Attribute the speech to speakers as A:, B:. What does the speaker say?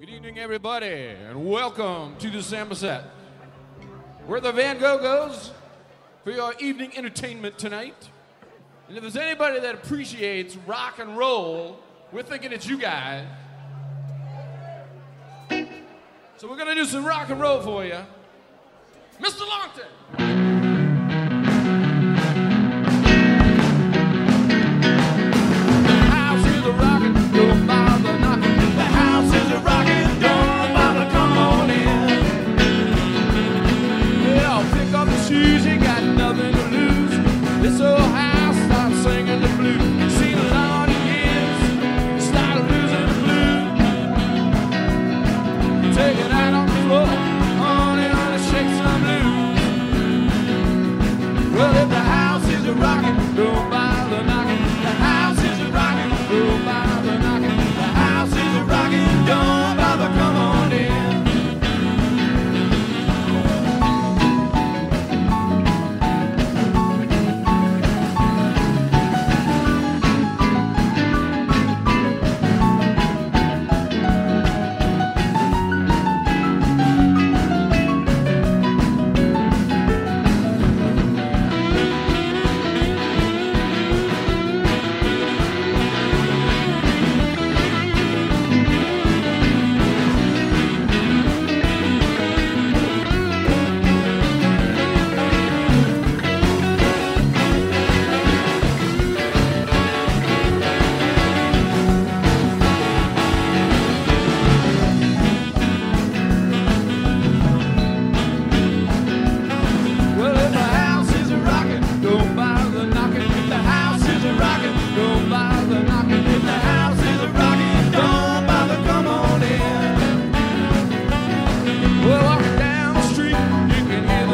A: Good evening, everybody, and welcome to the Samoset, where the Van Gogh goes for your evening entertainment tonight. And if there's anybody that appreciates rock and roll, we're thinking it's you guys. So we're gonna do some rock and roll for you. Mr. Longtin!